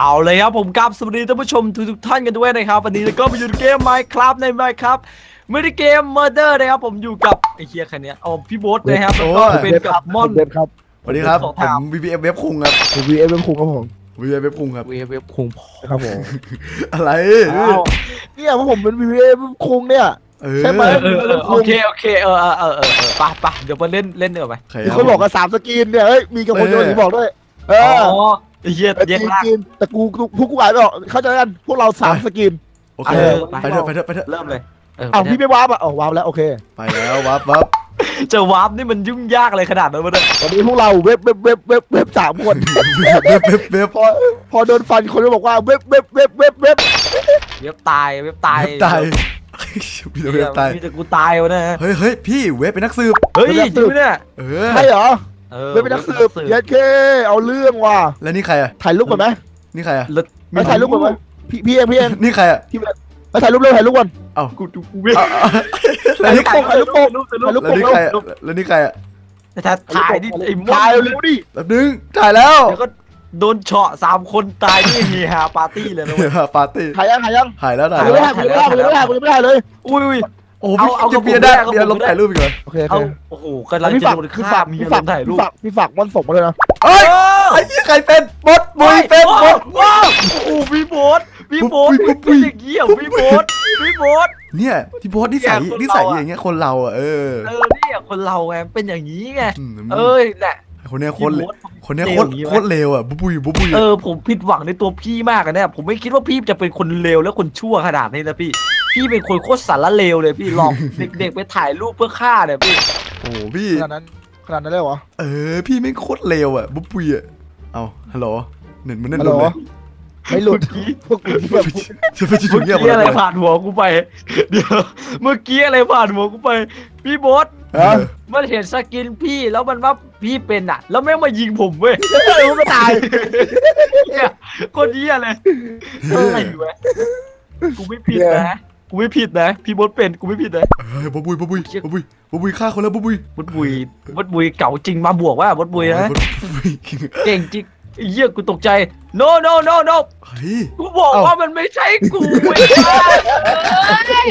เอาเลยครับผมกับสวัสดีท่านผู้ชมทุกๆท่านกันด้วยนะครับ วันนี้ก็มาอยู่ในเกม Minecraft ใน Minecraft ไม่ได้เกม Murder นะครับผมอยู่กับไอ้เฮียคันนี้ยเอาพี่โบ๊ทนะครับแล้วก็โอ้ยเป็นกับม่อน เว็บครับสวัสดีครับสองผถามม VPF เว็บคุงครับ ผมวีเอฟเว็บคุงครับผม VPF เว็บคุงครับ เวฟเวฟคุงพอครับผมอะไรอ้าวเนี่ยว่าผมเป็นวีเอฟเว็บคุงเนี่ย เออใช่ไหมเออเออเออโอเคโอเคเออเออเออเออเออไปไปเดี๋ยวมาเล่นเล่นเดี๋ยวไปใครมีคนบอกกันสามสกินเนี่ยเฮ้ยมีกับคนโยนที่บอกด้วย เออ๋ออ ไอ้เฮียเออแยจริกงล่างจริงแต่กูกูพวกกูอ่านไม่ออกเข้าใจกันพวกเราสามสกิน โอเค เออ ไปเถอะไปเถอะไปเถอะเริ่มเลยเอออ้าวพี่ไม่ว้าบอะอ๋อว้าบแล้วโอเคไปแล้ววับวับจะวาร์ปนี่มันยุ่งยากเลยขนาดนั้นวะเนี่ยวันนี้พวกเราเว็บเว็บเว็บเว็บเว็บสามคนเว็บเว็บเว็บเว็บพอพอโดนฟันคนก็บอกว่าเว็บเว็บเว็บเว็บเว็บเว็บตายเว็บตายตายพี่จะเว็บตายมีแต่กูตายวะเนะเฮ้ยเฮ้ยพี่เว็บเป็นนักสืบเฮ้ยจริงไหมเนี่ยเออใช่เหรอออ เว็บเป็นนักสืบเย็ดเคเอาเรื่องว่ะแล้วนี่ใครอะถ่ายรูปก่อนไหมนี่ใครอะแล้วไม่ถ่ายรูปก่อนไหมพี่พี่เองพี่เองนี่ใครอะไปถ่ายรูปเร็วถ่ายรูปก่อนกูดูกูไม่เอาเอาแล้วนี่ถ่ายรูปโป๊ะถ่ายรูปแล้วนี่ใครอะแล้วนี่ใครอะแต่ถ่ายดิไอ้มดถ่ายเร็วดิแป๊บนึงถ่ายแล้วเดี๋ยวก็โดนเฉาะสามคนตายนี่มีฮาปาร์ตี้เลยนะเว้ยปาร์ตี้ถ่ายยังถ่ายยังถ่ายแล้วถ่ายกูแล้ไม่วถ่ายกูไม่ถ่ายกูไม่ถ่ายกูไม่ถ่ายเลยอุ้ยอุ้ย โอ้โหเอาเอาพี่กับผมเบียร์ได้ได้เอากับเบียร์ลผบมได้ถ่ายรูปอีกเลยโอเคโอเอาเคโอ้โหกำลังพี่จะฝากโดนพี่ฆ่าฝากมีพี่คฝากนถ่ายรูพี่ปฝากพี่ฝากมันส่งมาเลยนะเฮ้ยเออไอ้ยี่ใครเป็นบดมุยเป็นบด ว้าวโอ้พี่โบ๊ทพี่โบ๊ทปุ๊บปุ๊บ เป็นอย่างงี้เหรอพี่โบ๊ทพี่โบ๊ทเนี่ยพี่โบอสนิสัยเนี่ยคนนิสัยเราอะอย่างเงี้ยคนเราอะเออเออเนี่ยคนเราไงเป็นอย่างนี้ไงมเอ้ยแหละ คนเนี้ยโคพี่ตรเลโบ๊ทคนเนี้ยเลโควตรอย่างงี้โคตรเลวอะบุบุยบุบุยเออผมผิดหวังในตัวพี่มากอะเนี่ยผมไม่คิดว่าพี่จะเป็นคนเลวและคนชั่วขนาดนี้นะพี่ พี่เป็นคนโคตรสารเลวเลยพี่หลอกเด็กๆไปถ่ายรูปเพื่อฆ่าเนี่ยพี่โอ้โหพี่ขนาดนั้นขนาดนั้นเลยเหรอเออ พี่ไม่งโคตรเลวอะบุบุยอะเอาฮัลโหลเน็ตมันเน็ตฮัลหโหลุลดเลยไม่หลุดพวกกูแบบจะไปจุดเมื่อเงียบหมดกี้อะไรเลยผ่านหัวกูไป เดี๋ยวเมื่อกี้อะไรผ่านหัวกูไป พี่โบอสเออมันเห็นสกินพี่แล้วมันว่าพี่เป็นอะ แล้วแม่งมายิงผมเว้ยรู้ก็ตายเนี่ยคนเหี้ยเลยอะไรวะกูไม่ผิดนะ กูไม่ผิดนะ พี่โบอสเป็นกูไม่ผิดนะเฮ้ยบุบุยบุบุยบุบุยบุบุยฆ่าคนแล้วบุบุยบดบุยบดบุยเก่าจริงมาบวกว่าบดบุยนะบุบุยเก่งจริงไอ้เหี้ยกูตกใจ no no no no เฮ้ยกูบอกเอ้าว่ามันไม่ใช่กูไอ้บ้าเอ้ย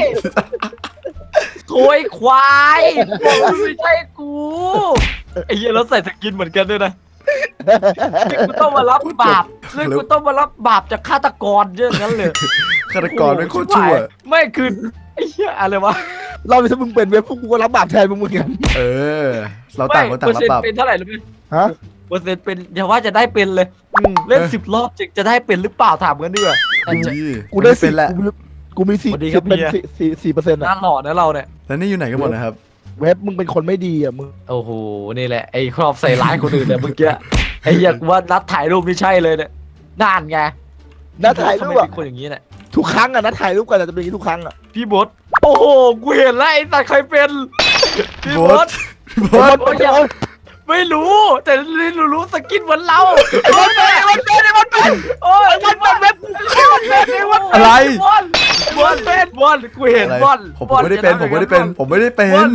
โถยควายบอกว่ามันไม่ใช่กูไอ้เหี้ยแล้วใส่สกินเหมือนกันด้วยนะ นี่กูต้องมารับบาปนี่กูต้องมารับบาปจากฆาตกรเยอะงั้นเลยฆาตกรเป็นโคตรชั่ว ไม่คือไอ้เหี้ยอะไรวะ เราถ้ามึงเป็นเว็บพวกกูก็รับบาปแทนมึงเหมือนกัน เออ เราต่างคนต่างเปอร์รัเซ็นบต์บาปเป็นเท่าไหร่รู้ไหมฮะเปอร์เซ็นต์เป็นอย่าว่าจะได้เป็นเลยอืมเล่นเออสิบรอบจะจะได้เป็นหรือเปล่าถามกันดีกว่าอุ้ยกูได้เป็สี่นแหละกูมีกูมีสี่สวัสดีครับเป็นเมียสี่สี่สี่เปอร์เซ็นต์น่าอะหล่อนะเราเนี่ยแล้วนี่อยู่ไหนกันหมดนะครับ เว็บมึงเป็นคนไม่ดีอะมึงโอ้โหนี่แหละไอ้ครอบใส่ร้ายคนอื่นเนี่ยเมื่อกี้ไอ้เหี้ยากว่านัดถ่ายรูปไม่ใช่เลยเนี่ยน่านไงนัดถ่ายทำรูไมปอะเป็นคนอย่างนี้เนี่ยทุกครั้งอะนัดถ่ายรูปกันอะจะเป็นอย่างนี้ทุกครั้งอะพี่บดโอ้โหกูเห็นแล้วไอ้สัตว์ใครเป็นพี่บดบอสโอ้ยอย่า ไม่รู้ แต่ลินรู้สกินเหมือนเราไอ้บอลเป็นไอ้บอลเป็นไอ้บอลเป็นโอ้ยบอลเป็นเว็บไอ้บอลเป็นไอ้บอลอะไรบอลบอลเป็นบอลกูเห็นอะไรบอลผมผมไม่ได้เป็นผมไม่ได้เป็น ผมไม่ได้เป็น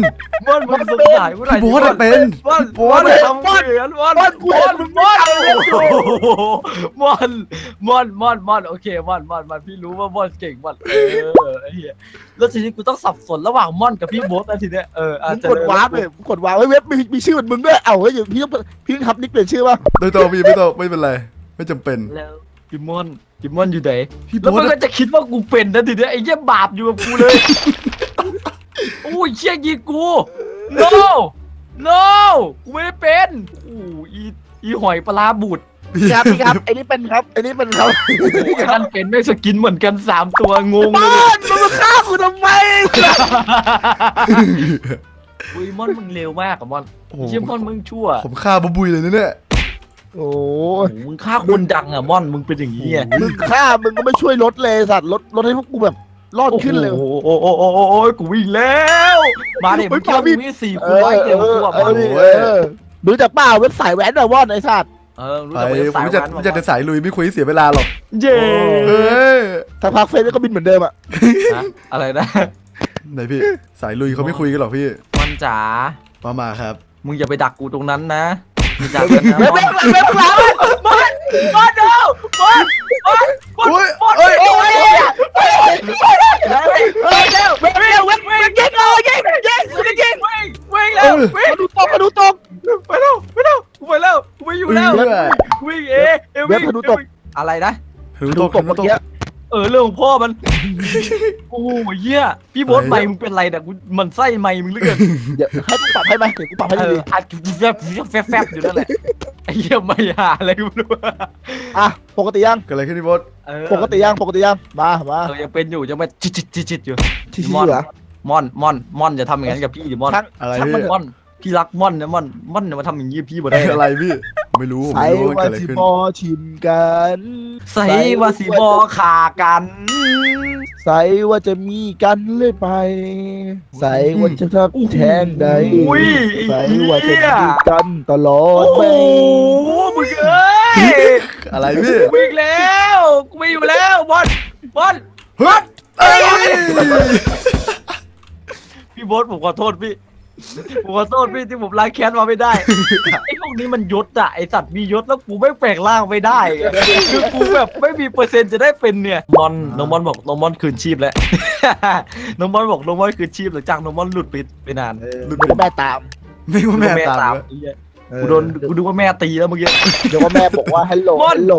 บอลมึงสงสัยเมื่อไหร่พี่โบ๊ทอะเป็นบอลพี่โบ๊บอทลอะทำเหมือนบอลบอลกูเห็นมึงบอลโอ้โหบอลบอลบอลบอลโอเคบอลบอลบอลพี่รู้ว่าบอลเก่งบอลเออไอ้เหี้ยแล้วทีนี้กูต้องสับสนระหว่างม่อนกับพี่โบ๊ทแล้วทีเนี้ยเอออาจมึงจะกดวาร์ปเลยมึงกดวาร์ปเฮ้ยเว็บมีมีชื่อเหมือนมึงด้วยเอ้าเฮ้ยเดี๋ยวพี่ต้องพี่ต้องทับนิกเปลี่ยนชื่อป่ะไม่ต้องพี่ไม่ต้องไม่เป็นไร ไม่จำเป็นแล้วพี่ม่อนพี่ม่อนอยู่ไหนพี่แล้วโบ๊มัทนก็จะคิดว่ากูเป็นนะทีเนี้ยไอ้เหี้ยบาปอยู่กับกูเลยโอ้ยเชี่ยยิงกู no no กูไม่ได้เป็นโอ้ยอีอีหอยปลาร้าบูดครับพี่ครับไอ้นี่เป็นครับไอ้นี่เป็นครับกันเป็นไม่สกินเหมือนกันสามตัวงงเลยบ้านมึงมาฆ่ากูทำไม อุ้ยม่อนมึงเร็วมากอะม่อนโอ้โหเชี่ยม่อนมึงชั่วผมฆ่าบุบุยเลยนะเนี่ย โอ้โอ้โหมึงฆ่าคนดังอะม่อนมึงเป็นอย่างนี้ไงมึงฆ่ามึงก็ไม่ช่วยลดเลยสัตว์ลดลดให้พวกกูแบบ รอดขึ้นเลย โอ้โหโอ้โหโอ้โหโอ้โหกูวิ่งแล้ว มาเด็กเฮ้มึยงเจ้าปาวิ่งวิ่งสี่เอคูณอร้อยเต็มเออตัวเอม่ออนดิเออดูจากเปล่าเว็บสายแหวนอะวอนไอ้สัตว์เออรู้ไอ้จักผมสายจะวันจะแต่สายลุยไม่คุยเสียเวลาหรอกเย้เอ้ยถ้าพักเฟซก็บินเหมือนเดิมอะฮะอะไรนะ ไหนพี่ สายลุยเขาไม่คุยกันหรอกพี่ม่ อนจ๋ามามาครับ มึงอย่าไปดักกูตรงนั้นนะมึงจักกันนะมอนไม่ต้องหลังไม่ต้องหลังมอนมอนเด้อมอนมอนมอนมอนโอ้ยโอ้ยโอ้ยเร็วเร็วเร็วเร็ววิ่งวิ่งยิงเลยยิงยิงยิงวิ่งวิ่งแล้ววิ่งดูตกมาดูตกไปแล้วไปแล้วไปแล้วไปอยู่แล้ววิ่งเอเอวิ่งดูตกอะไรนะดูตกเมื่อกี้ เออเรื่องของพ่อมัน โอ้ยเหี้ยพี่โบ๊ทอะไรไม่มึงเป็นไรเนี่ยกูมันไส้ไม่มึงเหลือเกินเดี๋ยวให้กูปรับให้ไหมเดี๋ยวกูปรับให้เอดีออัดแฟบแฟบแฟบอยู่นั่นแหละไอ้เหี้ยไม่หาอะไรกูไม่รู้ๆอะปกติยังเกิดอะไรขึ้นพี่บอสเออปกติยังปกติยังมามาเออยังเป็นอยู่ยังไม่จิตจิตจิตจิตอยู่ ที่ที่เหรอม่อนม่อนม่อนจะทำอย่างนั้นกับพี่ดิม่อนทั้งอะไรช่างมันพี่ม่อน พี่รักม่อนนะม่อนม่อนจะมาทำอย่างนี้กับพี่บ่ได้อะไรพี่ ไม่รู้ผมใส่ไม่รู้ว่าว่าเกิดอะไรสิขึ้นบอชิมกัน ใส่ว่าสีบอขากัน ใส่ว่าจะมีกันเรื่อยไป ใส่ว่าจะทับแทงใดอุ้ยใส่ไอ้ว่าจะเหี้ย มีกันตลอโอ้ดโหไปมึงเอ้ย อะไรพี่วิ่งแล้วกูไม่อยู่แล้วบอลบอลเฮ้ยเอ้ยพี่โบ๊ทผมขอโทษพี่ ผมขอโทษพี่ที่ผมล้างแค้นมาไม่ได้ ไอ้พวกนี้มันยศอะไอสัตว์มียศแล้วกูไม่แปลงร่างไม่ได้อะคือกูแบบไม่มีเปอร์เซ็นต์จะได้เป็นเนี่ยมอนน้องมอนบอกน้องมอนคืนชีพแล้ว น้องมอนบอกน้องมอนคืนชีพหลังจากน้องมอนหลุดไปไปนานเออเดี๋ยวก็แม่ตามไม่ว่าแม่ตามไอ้เหี้ยกูโดนกูดูว่าแม่ตีแล้วเมื่อกี้เดี๋ยวก็แม่บอกว่าฮัลโหลม่อนฮัลโหล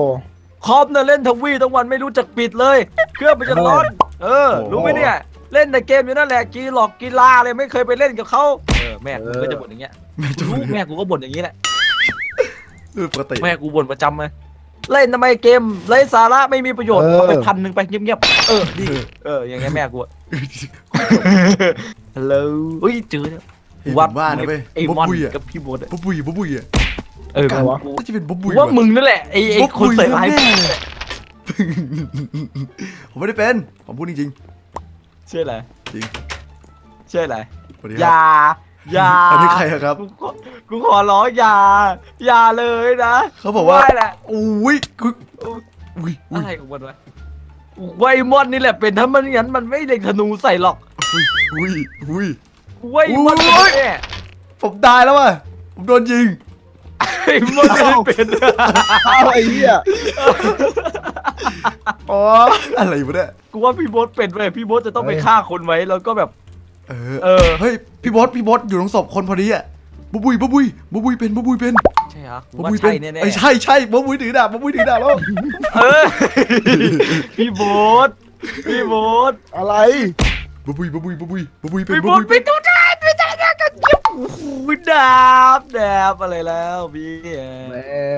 คอมเนี่ยเล่นทวีทั้งวันไม่รู้จักปิดเลย เครื่องมันจะร้อน เออ รู้ไหมเนี่ย เล่นแต่เกมอยู่นั่นแหละกีหลอกกีฬาเลยไม่เคยไปเล่นกับเขาเออแม่กูก็จะบ่นอย่างเงี้ยแม่จะรู้พูดแม่กูก็บ่นอย่างนี้แหละเออปกติแม่กูบ่นประจำเลยเล่นทำไมเกมไร้สาระไม่มีประโยชน์เอาไปพันหนึ่งไปเงียบๆเออดีเอออย่างเงี้ยแม่กูอะฮัลโหลเฮ้ยเจอแล้วเห็นผมว่านะเว้ยไอ้บ๊อบมอนบุยอะกับพี่โบ๊ทอะบ๊อบบุยบ๊อบบุยอะเออใครวะกูน่าจะเป็นบ๊อบบุกูยว่าว่ะมึงนั่นแหละไอ้ไอ้บ๊อบคนบุยใส่ร้ายแน่ผมไม่ได้เป็นผมพูดจริง เชื่ออะไรจริงเชื่ออะไรๆสวัสดีอครัย่าบอย่าอันนี้ใครอะครับ กูขอกูขอร้องอย่าอย่าเลยนะเขาบอกว่าไหแหละอุ้ยกูอุ้ยอุ้ยอะไรของมันวะไวมอนนี่แหละเป็นถ้ามันงั้นมันไม่เล็งธนูใส่หรอกอุ้ยอุ้ยอุ้ยไวมอนโอ้ยแน่ผมตายแล้วว่ะผมโดนยิงไอ้มอนไม่ได้เป็น เอาไอ้เหี้ย อ๋ออะไรวะเนี่ยกูว่าพี่โบ๊ทเป็นเว้ยพี่โบ๊ทจะต้องไปฆ่าคนไว้แล้วก็แบบ เออเออเฮ้ยพี่บอสพี่บอสอยู่ตรงศพคนพอดีอะบ๊อบบุยบ๊อบบุยบ๊อบบุยเป็นบ๊อบบุยเป็นใช่เหรอกูบ๊อบว่าบุยเป็ใช่นแน่ไอ้ยใช่ใช่บ๊อบบุยถือดาบบ๊อบบุยถือดาบแล้วๆเออพี่โบ๊ทพี่โบ๊ทอะไรบ๊อบบุยบ๊อบบุยบ๊อบบุยบ๊อบบุยเป็นพี่บ๊โบ๊อบทบุยไปเป็น โอ้โหดาบดาบอะไรแล้วพี่แม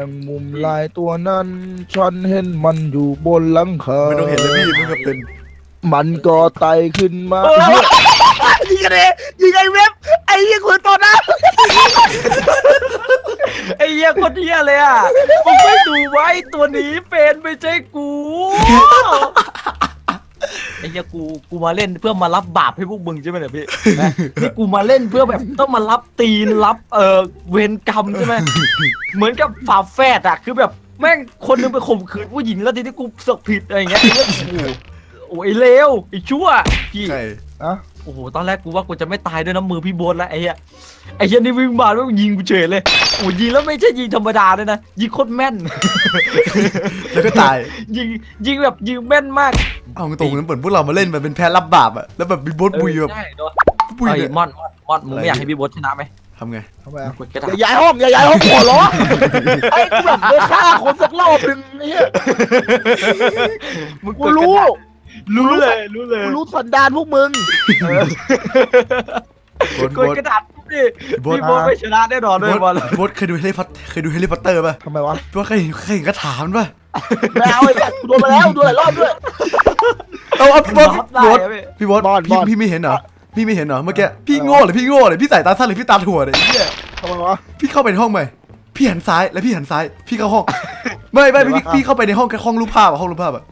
งมุมลายตัวนั้น ฉันเห็นมันอยู่บนหลังคาไม่ต้องเห็นเลยพี่มันก็เป็น มันก็ไต่ขึ้นมาเออยิงกันเองยิงไอ้เว็บไอ้ยิงคนตัวนั้นไอ้เหี้ยคนเหี้ยเลยอะมึงไม่ดูไว้ตัวนี้เป็นไม่ใช่กู ไอ้เหี้ยกูกูมาเล่นเพื่อมารับบาปให้พวกมึงใช่ไหมเนี่ยพี่นะนี่กูมาเล่นเพื่อแบบต้องมารับตีนรับเออเวรกรรมใช่ไหมเหมือนกับฝาแฝดอะคือแบบแม่งคนหนึงไปข่มขืนผู้หญิงแล้วทีนี้กูเสกผิดอะไรอย่างเงี้ยไอ้เหี้ยโอ้โหโอ้ยไอ้เลวไอ้ชั่วพี่ ใช่อะโอ้โหตอนแรกกูว่ากูจะไม่ตายด้วยน้ำมือพี่โบ๊ทแล้วไอ้เหี้ยไอ้เหี้ยนี่วิ่งมาแล้วยิงกูเฉยเลยโอ้ยิงแล้วไม่ใช่ยิงธรรมดาด้วยนะยิงโคตรแม่น แล้วก็ตายยิงยิงแบบยิงแม่นมากเอาตรงๆนั้นเหมือนพวกเรามาเล่นแบบเป็นแพ้รับบาปอะแล้วแบบมีบ๊อบบุยแบบใช่เนอะบ๊อบบุยไอ้เนี่ยมอนมอนมอนมึงอะไรไม่อยากให้พี่โบ๊ทชนะไหมทำไงทำไมอะกดกระดาอษย่าย้ายห้องอย่าย้ายห้องหัวล้อไอ้กูแบบได้ฆ่าคนสักรอบหนึ่งไอ้เหี้ยมึงกูกดกระ รู้ดาษรู้เลย รู้เลยกูรู้สันดานพวกมึงโบ๊ทกโบ๊ดทกระดาษดิโบ๊ทพี่โบ๊ทไม่ชนะแน่นอนด้วยบอลโบ๊ทเคยดูแฮร์รี่พอตเคยดูแฮร์รี่พอตเตอร์ป่ะทำไมวะพี่ว่าเคยเคยเห็นกระถามป่ะไม่เอาไอ้สัตว์กูโดนมาแล้วโดนหลายรอบด้วย เอาเอาพี่โบ๊ทรับได้โบ๊ทอะพี่พี่โบ๊ทบอลพี่บอล พี่ไม่เห็นเหรอพี่ไม่เห็นเหรอเมื่อกี้พี่โง่หรือพี่โง่เลยพี่สายตาสั้นหรือพี่ตาถั่วเนี่ยไอ้เหี้ยทำไมวะ พี่เข้าไปในห้องไหมพี่หันซ้ายแล้วพี่หันซ้าย พี่เข้าห้อง ไม่ไม่เดี๋ยวพี่วะพี่เข้าไปในห้องแค่ห้องรูปภาพอะห้องรูปภาพอะ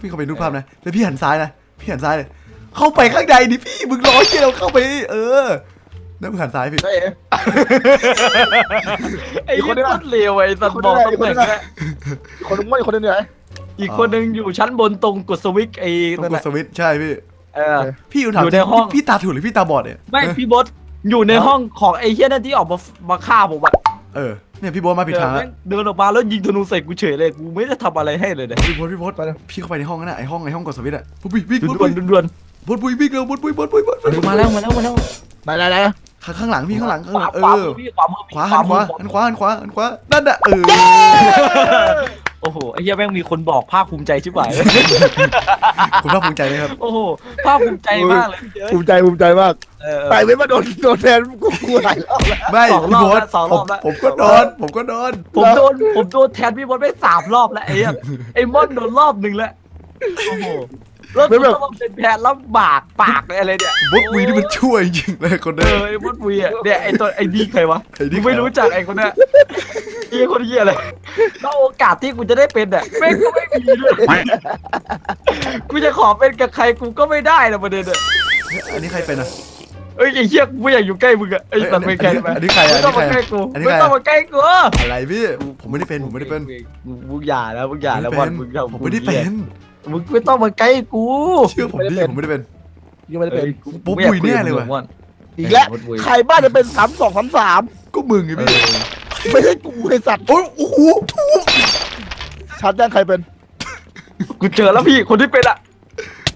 พี่เข้าไปรูปภาพนะ แล้วพี่หันซ้ายนะ พี่หันซ้ายเลย เข้าไปข้างในดิพี่ มึงร้อยเกลียวเข้าไป เออ แล้วมึงหันซ้ายพี่ ใช่เอ๋ไอ้อีกคคนนนึนี้งอะโคตรเลวไอ้สัตว์บอกอีตำกแหคนนึน่งงอะนะคนนึงไม่คนนึงอยู่ไหนอีกคนหนึงอยู่ชั้นบนตรงกดสวิตช์ไอ้ต้องนั่นกแหดละสวิตช์ใช่พี่เออพี่อยู่ถามอยู่ในห้องพี่พี่ตาถั่วหรือพี่ตาบอดเนี่ยไม่พี่บอสอยู่ในห้องของไอ้เฮียนั่นที่ออกมามาฆ่าผมอะเออ เนี่ยพี่โบ๊ทมาผิดทางแล้วเดินออกมาแล้วยิงธนูใส่กูเฉยเลยกูไม่ได้ทำอะไรให้เลยเนี่ยพี่โบ๊ทพี่โบ๊ทพี่เข้าไปในห้องนั่นน่ะไอห้องไอห้องกดสวิตช์อะบุ๊บบุ๊ยวิ่งด่บุ๊บวบุ๊นยๆด่วนบุ๊บบุ๊ยวิ่งเร็วบุ๊บบุ๊ยบุ๊บบุ๊ยบุ๊บๆมาแล้วมาแล้วมาแล้วไหนไหนไหนข้างข้างหลังพี่ข้างหลังข้างหลังเอขวาอมือพี่ขวามือขวาหันขวาหันขวาหันขวาหันขวานั่นน่ะเออ โอ้โหไอ้เหี้ยแม่งมีคนบอกภาคภูมิใจชิบหายเลยคุณภาคภูมิใจไหมครับโอ้โหภาคภูมิใจมากเลยพี่เจ้ยภูมิใจภูมิใจมากเออ ไปไม่มาโดนโดนแทนกูกูหลายรอบแล้ว ไม่สองรพี่อบโบ๊ทละสองรอบละผมผมก็โดน ผมก็โดน ผมโดนผมโดนแทนพี่บอลไปสามรอบแล้วไอ้เหี้ยไอ้มอนโดนรอบหนึ่งแล้วโอ้โห แล้วกูต้องมาเป็นแพนแล้วบากปากเลยอะไรเนี่ยบุ๊กวีนี่มันช่วยจริงเลยคนเอเนี้ยอไอ้มอนวีอะเนี่ยไอ้ตัวไอ้นี่ใครวะไอ้นี่กูใครวะไม่รู้จักไอ้คนเนี้ยไอ้คนเหี้ยอะไรแล้วโอกาสที่กูจะได้เป็นอะแม่งก็ไม่มีด้วยกูจะขอเป็นกับใครกูก็ไม่ได้นะประเด็นอะอันนี้ใครเป็นอะเอ้ยไอ้เหี้ยกูไม่อยากอยู่ใกล้มึงอะไอ้สัตว์ไม่ใกล้ไหมอันนี้ใครอะไม่ต้องมาใกล้กูอันนี้ไม่ใครต้องมาใกล้กูอะไรพี่ผมไม่ได้เป็นผมไม่ได้เป็นมึงมึงอย่าแล้วมึงอย่าแล้วบอลมึงอย่าผมไม่ได้เป็น มึงไม่ต้องมาใกล้กูเชื่อผมดิผมไม่ได้เป็นยังไม่ได้เป็นปุ๊บปุยแน่เลยว่ะอีกแล้วใครบ้านจะเป็นสามสองสามสามก็มึงไงพี่ไม่ใช่กูไอสัตว์โอ้ยโอ้โหถูกชัดยังใครเป็นกูเจอแล้วพี่คนที่เป็นอะ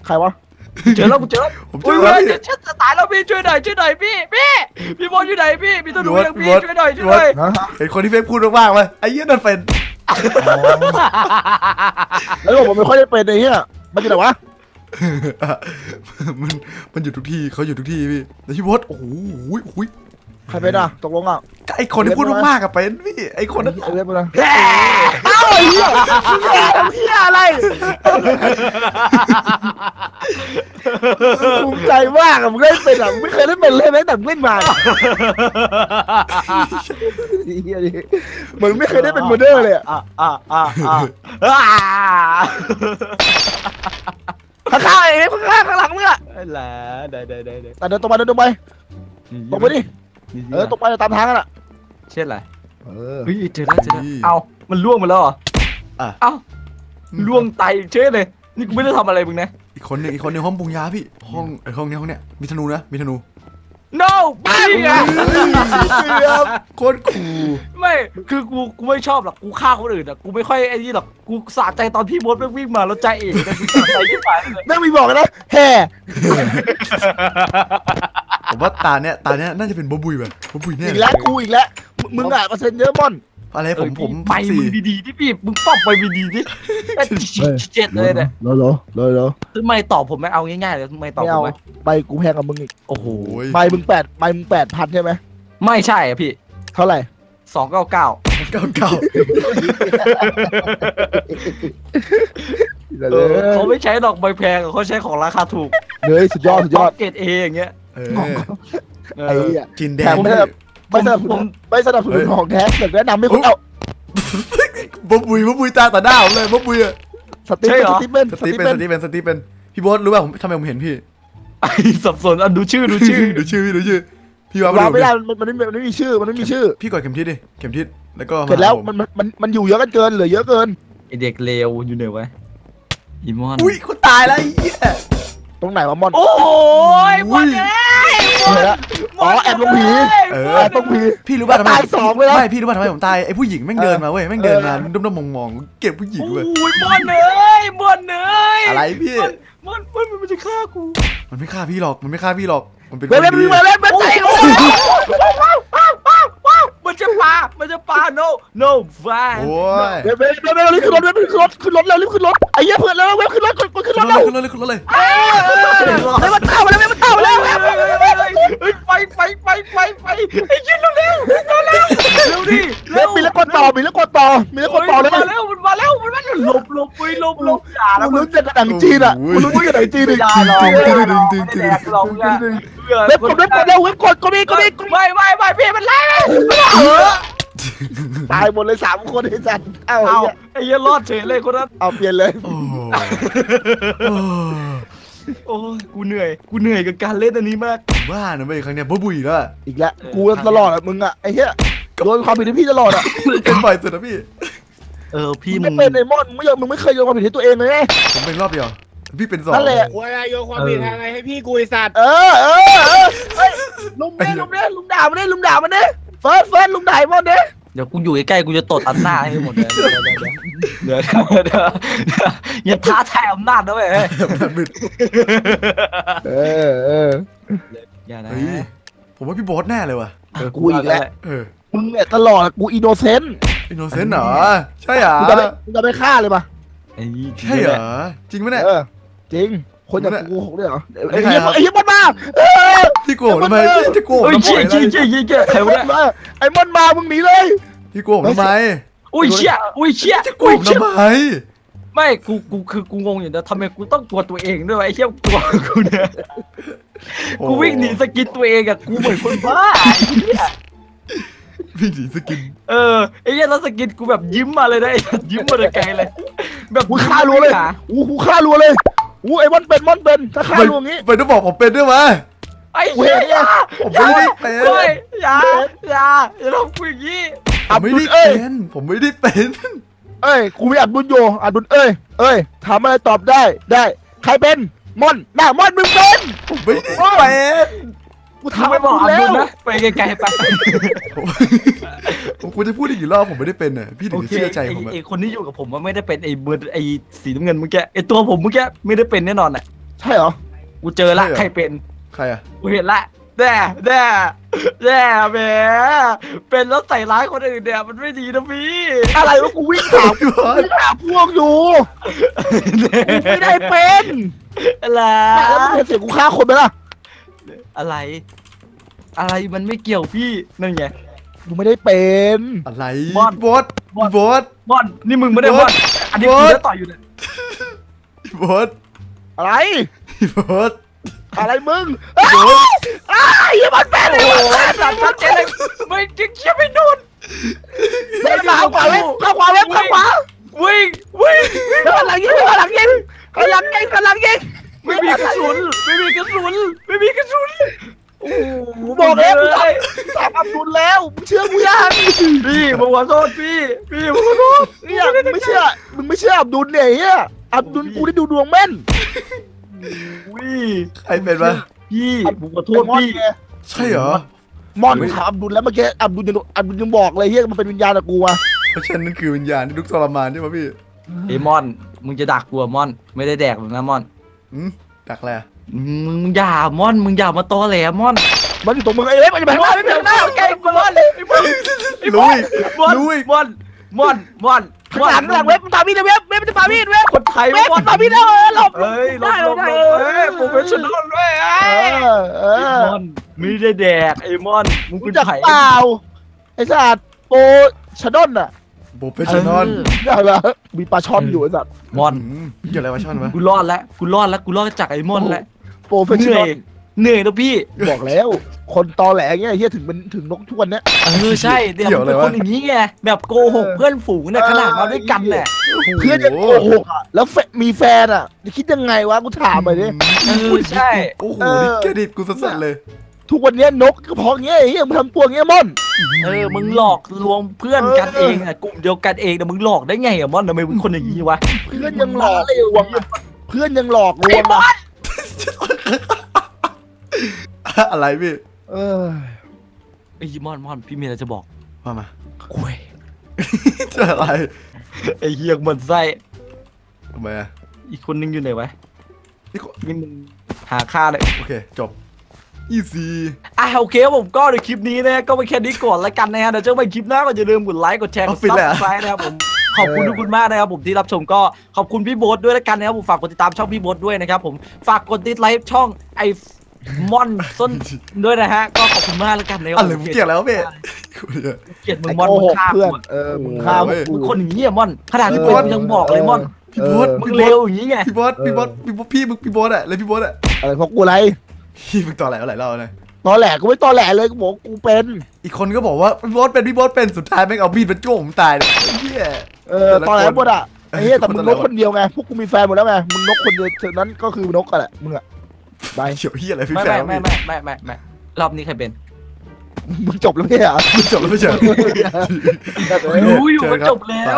ใครวะเจอแล้วกูเจอแล้วผมเจอุ้ยอเว้แล้วยพี่จะจะตายแล้วพี่ช่วยหน่อยช่วยหน่อยพี่พี่พี่บอลอยู่ไหนพี่พี่ต้องดูพี่ยังบพี่อลช่วยหน่อยช่วยพี่หบอลน่อยฮะเห็นคนที่เฟซพูดมากๆไหมไอ้เหี้ยนั่นเป็น แล้วบอกผมไม่ค่อยได้เป็นไอ้เหี้ยมันอยู่ไหนวะ มันมันอยู่ทุกที่เขาอยู่ทุกที่พี่แต่พี่บอสโอ้โหโอ้โหใครเป็นอะตกลงอะไอ้คนที่พูดมากๆกับเป็นพี่ไอ้คนนั้นไอ้เว็บเป็นอะไรเอ้าไอ้เหี้ยทำเหี้ยอะไร ภูมิใจมากอะมึงเล่นเป็นอะมึงไม่เคยเล่นเป็นเลยแม้แต่มึงเล่นมาเหี้ยนี่เหมือนไม่เคยได้เป็นโมเดอร์เลยอะอะอะอะอะอะข้างๆไอ้เนี่ยข้างๆข้างหลังมึงอะแหล้วได้ได้ได้ได้แต่เดินตรงไปเดินตรงไปตรงไปดิเออตรงไปตามทางกันอะเช่นไรเออเฮ้ยเจอแล้วเจอแล้วเอามันล่วงมาแล้วเหรออะเอ้าล่วงไตเช่เลยนี่กูไม่ได้ทำอะไรมึงนะ กคนหนึ่งอีกคนหนึ่งห้องปรุงยาพี่ ห้องไอ้ห้องเนี้ยห้องเนี้ยมีธนูนะ มีธนู no ไม่ไงโคตรคูลไม่ คือกู กูไม่ชอบหรอก กูฆ่าคนอื่นอะ กูไม่ค่อยไอ้นี่หรอก กูสะใจตอนพี่มดแม่งวิ่งมาแล้วใจเองแต่กูสะใจที่ฝ่ายเลยแม่งมีบอกกันนะแห่ผมว่าตาเนี้ยตาเนี้ยน่าจะเป็นบ๊อบบุยแบบบ๊อบบุยแน่อีกแล้วกูอีกแล้ว มึงมึงอะเปอร์เซ็นต์เยอะม่อน อะไรผมผมไปสี่มึงดีๆที่พี่มึงตอบไปดีๆดิไอ้เจ็ดเลยเนี่ยเหรอเหรอเหรอเหรอทำไมตอบผมไม่เอาง่ายๆเลยทำไมตอบไม่ผเอามไหมใบกูแพงกับมึงอีกโอ้โหโอ้ยใบมึงแปดใบมึงแปดพันใช่ไหมไม่ใช่อะพี่ เท่าไหร่สองเก้าเก้าเก้าเก้าเออเขาไม่ใช้ดอกใบแพงเขาใช้ของราคาถูกเฮ้ยสุดยอดสุดยอดเกรดเออย่างเงี้ยเออเอไอ้อเหี้ยจินแดแถงม ไม่ได้ไม่สนับสผนุมนไม่สนับสนุนของแท้เสือกแนะนำให้คนเอาบ๊อบบุยบ๊อบบุยตาต่อหน้าผมเลยบ๊อบบุยอะสตีฟเป็นสตีฟเป็นสสตีตีฟฟเป็นเป็นสตีฟเป็นสตีฟเป็นพี่โบ๊ทรู้ป่ะผมทำไมผมเห็นพี่ไอ้สับสนอะดูชื่อดูชื่อดูชื่อพี่ดูชื่อพี่ว่าวางดูไม่ได้มันมันไม่มันไม่มีชื่อมันไม่มีชื่อ พี่กดเข็มทิศดิเข็มทิศแล้วก็เสร็จแล้วมาหาผมมันมันมันมันอยู่เยอะกันเกินเหลือเยอะเกินไอเด็กเลวอยู่ไหนวะอีมอนอุ้ยคนตายแล้วไอ้เหี้ยตรงไหนวะม่อนโอ้ยมอนเอ้ยเห็นแล้ว อ๋อแอบลงผีเอแออบลงผี พี่รู้ป่ะทำไมตายสองเลยนะไม่พี่รู้ป่ะทำไมผมตายไอ้ผู้หญิงแม่งเดินมาเว้ยแม่งเดินมาเออด้อมๆมองๆเก็บผู้หญิงโอ้เว้ยยมอนเอ้ยมอนเอ้ยอะไรพี่มอนมอนมันจะฆ่ากูมันไม่ฆ่าพี่หรอกมันไม่ฆ่าพี่หรอกมันเป็นคเว็บนเว็บดีเว็บเว็บเว็บใจกูมัน จะปามันจะปา no no van โอ้ยเว็บเว็บเว็บเว็บรีบขึ้นรถเว็บขึ้นรถขึ้นรถแล้วรีบขึ้นรถไอ้เหี้ยเพื่อนแล้วเว็บขึ้นรถขึ้นขึ้นรขึ้ถนรแล้ถวเลยขึ้นรถเลยขึ้นรถเลยเว็บมันเต้ามาแล้วเว็บมันเต้ามาแล้วเว็บเฮ้ยไปไปไปไปไปไอ้ยินเร็วเร็วเร็วเร็วเร็วดิเว็บมีแล้วกด ต่อมีแล้วกดต่อมีแล้วกดต่อเลยมาแล้วมันมาแล้วมันมาแล้วหลบหลบไปหลบหลบอย่านะกูมึรู้งจักหนังจีนอะกูรู้จักหนังจีนอีกอย่าหรอกไม่ได้หรอกไม่ได้แดกหรอกมึงอะเว็บกดเว็บกดแล้วเว็บกดกดอีกกดอีกกดอีกไม่ไม่ไม่พี่มันไล่เออตายหมดเลยสามคนไอ้สัตว์เอ้าเอาไอ้เหี้ยรอดเฉยเลยคนนั้นเอาเปลี่ยนเลยโอ้โหโอ้โอ้ยกูเหนื่อย กูเหนื่อยกับการเล่นอันนี้มากบ้านะเว้ยครั้งเนี้ยบ๊อบบุยแล้วอะอีกแล้วกูตลอดอะมึงอะไอ้เหี้ย โดนความผิดที่พี่ตลอดอะเป็นบ่อยสุดนะพี่ เออพี่มึงมึไม่งเป็นไอ้มอนมึงไม่ยอมมึงไม่เคยโยนความผิดให้ตัวเองเลยไง ผมเป็นรอบเดียว พี่เป็นสองนั่นแหละ ควายโยนความผิดทางอะไรให้พี่กูไอสัตว์เออเออเออเฮ้ยลุมเด้ลุมเด้ลุมด่ามันเด้ลุมด่ามันเด้เฟิร์สเฟิร์สลุมด่าไอ้มอนเด้เดี๋ยวกูอยู่ใกล้ๆกูจะตดอันหน้าให้หมดเลยเดี๋ยวเดี๋ยวเดี๋ยวเดี๋ยวอย่าท้าทายอำนาจนะเว้ยแบบบิดเออเอออย่านะเฮ้ยผมว่าพี่โบ๊ทแน่เลยว่ะเออกูอีกแล้ว เออ มึงเนี่ยตลอดกูอินโนเซนต์อินโนเซนต์เหรอ ใช่เหรอกูจะไปกูจะไปฆ่าเลยปะไอ้ใช่เหรอ จริงไหมเนี่ยเออจริง คนอย่างกูโหกด้วยเหรอไม่ไอ้ใช่เหี้ยครับไอ้เหี้ยมันมาเออพี่โกรธทำไมพี่จะโกรธโอ้ยทำไมเชี่ยเชี่ยเชี่ยเชี่ยเชี่ยใครไอ้วะมันเนี่ยมาไอ้มันมามึงหนีเลยพี่โกรธทำไมอุ้ยเชี่ยอุ้ยเชี่ยจะโกรอุ้ยธเชี่ยทำไมไม่กูกูคือกูงงอยู่นะทำไมกูต้องกลัวตัวเองด้วยวะไอ้เชี่ยกลัวกูเนี่ยกูวิ่งหนี skin ตัวเองอะกูเหมือนคนบ้าไอ้เหี้ย วิ่งหนี skin เออไอ้เหี้ยแล้ว skin กูแบบยิ้มมาเลยนะไอ้สัสยิ้มมาเลยไกลเลย แบบกูฆ่ารัวเลยอู้กูฆ่ารัวเลยอู้ไอ้มันเป็นมันเป็นถ้าฆ่ารัวงี้ไปต้องบอกผมเป็นด้วยวะไอ้เหี้ยอย่าผมไม่ได้เป็นเฮ้ยอย่าอย่าอย่าทำกูอย่างนี้ผมไม่ได้เอ้ยเป็นผมไม่ได้เป็นเอ้ยกูมีอับดุลโยอับดุลเอ้ยเอ้ยถามอะไรตอบได้ได้ ใครเป็นม่อนหน้าม่อนมึงเป็นผมไม่ได้เป็น กูทำถามไม่บอกอับแล้ดุวลนะไปไกลๆไปผมผมควรจะพูดอีกกี่รอบผมไม่ได้เป็นน่ะพี่ถึโองจะเคเชื่อใจไอ้ผมอะไอ้คนที่อยู่กับผมมันไม่ได้เป็นไอ้เบอร์ไอ้สีน้ำเงินเมื่อกี้ไอ้ตัวผมเมื่อกี้ไม่ได้เป็นแน่นอนอะใช่เหรอกูเจอละใครเป็นใครอะกูเห็นละแด่แด่แด่แหมเป็นแล้วใส่ร้ายคนอื่นเนี่ยมันไม่ดีนะพี่ อะไรวะกูวิ่งถามพี่บอสวิ่งถามพวกอยู่กูไม่ได้เป็นอะไรแล้วมึงเห็นเสียงกูฆ่าคนไหมล่ะ อะไร อะไรมันไม่เกี่ยวพี่นั่นไงกูไม่ได้เป็นอะไรบอสพี่บอสบอสพี่บอสบอลนี่มึงไม่ได้บบออสลอันนี้บอกูสจะต่อยอยู่เนี่ยพี่บอสอะไรพี่บอสอะไรมึงไอ้ยไอ้ยมันเป็นโอ้โหสัตว์ชัดเจนเลยไม่จิ๊กเชี่ยไม่โดนเดินมาข้างขวาเว็บข้างขวาเว็บข้างขวาวิ่งวิ่งวิ่งข้างหลังยิงข้างหลังยิงข้างหลังยิงข้างหลังยิง ไม่มีกระสุน ไม่มีกระสุน ไม่มีกระสุนโอ้โหบอกแล้วเลยถามอับดุลแล้วมึงเชื่อกูยังพี่ผมขอโทษพี่ พี่ผมขอโทษเนี่ยมึงไม่เชื่อ มึงไม่เชื่ออับดุลเนี่ยไอ้เฮียอับดุลกูได้ดูดวงแม่นวิใครเป็นวะพี่ผมขอโทษไอ้มอนพี่ไงใช่เหรอมอนถามอับดุลแล้วเมื่อกี้อับดุลยังอับดุลยังบอกเลยเฮียมันเป็นวิญญาณกับกูอะเพราะฉันนั่นคือวิญญาณที่ทุกข์ทรมานใช่ไหมพี่ไอ้มอน มึงจะดักกูอะมอน ไม่ได้แดกหรอกนะมอน อืมดักแหละมึงอย่ามอน มึงอย่ามาตอแหลมอน มันอยู่ตรงมึงไอ้เล็บมันจะไปข้างหน้าไม่ไปข้างหน้าใกล้กูมอนไอ้มอนไอ้มลุอนยมอนลุยมอนมอนมอนข้างหลังข้างหลังเว็บมันตามพี่นะเว็บเว็บมันจะตามพี่เว็บคนไทยเว็บมอมันนตามพี่นะเออหลบเอ้ยลได้บเลลยบได้ลบเอ้ยโปรเฟชชั่นอลด้วยเอไอ้อเอไอ้อมอนไม่ได้แดกไอ้มอนมึงมึเป็งนจักไผ่เปล่าไอ้สัตว์โปชาดอนน่ะ โบเปชนอนได้ปะมีปลาช่อนอยู่ไอ้สัตว์มอนเกี่ยวอะไรวะช่อนวะกูรอดแล้วกูรอดแล้วกูรอดจากไอ้มอนแล้วโปรเฟชเหชั่นนื่ออยลเหนื่อยนะพี่ บอกแล้ว คนตอแหลเงี้ยไอ้เฮียถึงเป็นถึงนกทุกวันเนี้ย เออใช่เดี๋ยวมึงเป็นคนอย่างนี้ไงแบบโกหกเพื่อนฝูงเนี่ยขนาดมาด้วยกันเนี่ยเพื่อนยังโกหกอะแล้วแฟมีแฟนอะจะคิดยังไงวะกูถามไปดิ เออใช่ โอ้โหเออนี่เครดิตกูสัสๆเลย ทุกวันเนี้ยนกก็เพราะเงี้ยไอ้เฮียมึงทำตัวเงี้ยม่อน เออ มึงหลอกลวงเพื่อนกันเองอะกลุ่มเดียวกันเองแต่มึงหลอกได้ไงอะมอนทำไมมึงคนอย่างนี้วะเพื่อนยังหลอกลวงอะเพื่อนยังหลอกลวงอะอะไรพี่ เออไอ้ยมอนมอนพี่มีอะไรจะบอกมามาคุยจะอะไรไอ้เหี้ยเหมือนไส้ทำไมอะอีกคนนึงอยู่ไหนวะนี่ก็นี่มึงหาค่าเลย โอเค จบ easy อะโอเคครับผมก็ในคลิปนี้นะก็ไปแค่นี้ก่อนละกันนะฮะเดี๋ยวเจอกันใหม่คลิปหน้าก็อย่าลืมกดไลค์กดแชร์กด subscribe นะครับผมขอบคุณทุกคนมากนะครับผมที่รับชมก็ขอบคุณพี่โบ๊ทด้วยละกันนะครับผมฝากกดติดตามช่องพี่โบ๊ทด้วยนะครับผมฝากกดติดไลค์ช่องไอมอนส้นด้วยนะฮะ ก็ขอบคุณมากละกันนะครับอะไรมึงเกี่ยวแล้วพี่เกลียดมึไอ้งมอนโกมึหงกฆ่าเพื่อนกูอะเออมึงฆ่าพวกมึกูงคนอย่างนี้อะมอนขนาดที่เอเป็อนยังบอกเลยมอนพี่โบ๊ทมึงพี่เลโบ๊ทวอย่างนี้ไงพี่โบ๊ทพี่โบ๊ทพี่โบ๊ทพี่มึงพี่โบ๊ทอะเลยพี่โบ๊ทอะอะไรเพราะกูอะไร พี่มึงต่อไหลอะไรเราเลยตอแหลกูไม่ตอแหลเลยกูบอกกูเป็น อีกคนก็บอกว่าพี่โบ๊ทเป็นพี่โบ๊ทเป็นสุดท้ายแม่งเอามีดมาจ้วงผมตายเลยไอ้เหี้ยเออแต่ละตอแหลคนหมดอะไอ้เหี้ยแต่มึงแต่นละกคนคนเดียวไงพวกกูมีแฟนหมดแล้วไงมึงนกคนเดียวฉะนั้นก็คือนกกันแหละมึงอะไปเฉียวเหี้ยอะไรพี่ไม่แฟไม่นไม่ไม่ไม่ไม่ไม่รอบนี้ใครเป็นมึงจบแล้วไม่ใช่เหรอจบแล้วไม่เจอรู้อยู่ว่าจบแล้วไป